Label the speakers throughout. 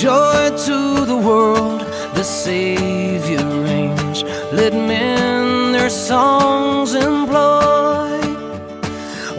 Speaker 1: Joy to the world, the Savior reigns. Let men their songs employ.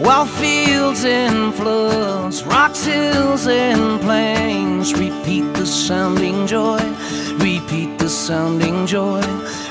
Speaker 1: While fields and floods, rocks, hills, and plains repeat the sounding joy, repeat the sounding joy,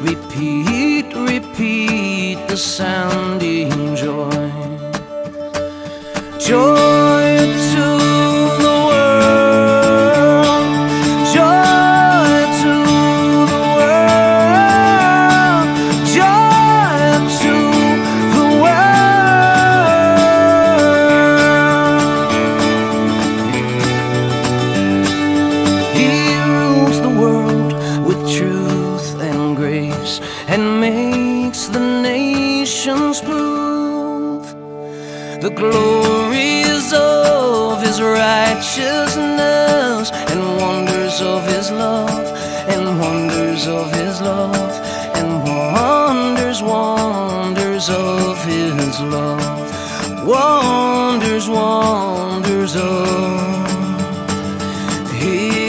Speaker 1: repeat, repeat the sounding joy. Joy truth and grace and makes the nations prove the glories of his righteousness and wonders of his love and wonders of his love and wonders wonders of his love. Wonders wonders of his